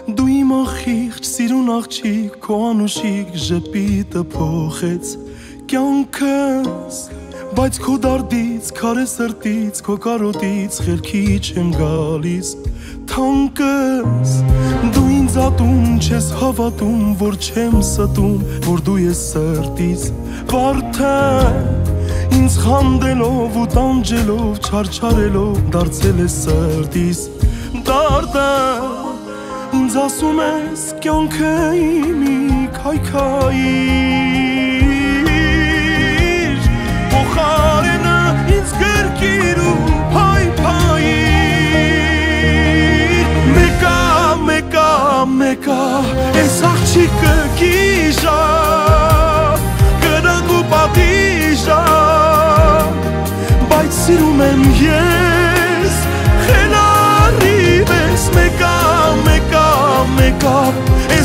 Դու իմ ախիղճ սիրուն աղջիկ քո անուշիկ ժպիտը փոխեց կյանքս բայց քո դարդից քարե սրտից քո կարոտից խելքի չեմ գալիս թանկս դու ինձ ատում չես հավատում որ չեմ ստում որ դու ես սրտից վարդան ինձ խանդելով ու տանջելով չարչարելով դարձել ես սրտից դարդը ինձ ասում ես կյանքը իմի քայքայի փոխարենը ինձ գրկիր ու փայ փայի մեկա մեկա մեկա այս աղջիկը գիժա կրակ ու պատիժա բայց սիրում եմ ես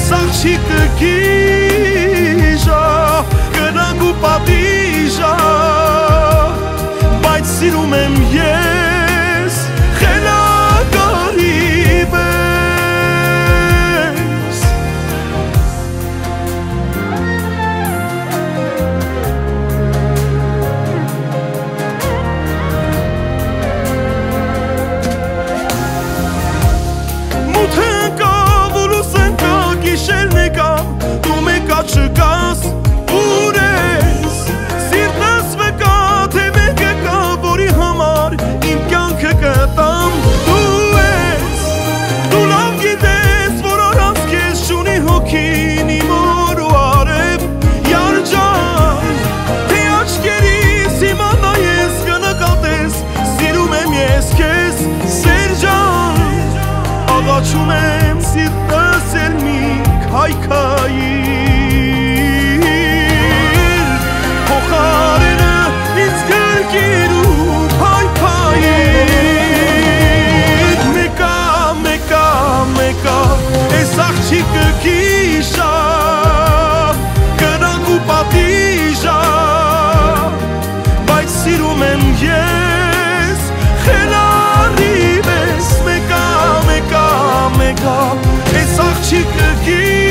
այս աղջիկը գիժա moment te que